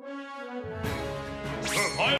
sympathy from me.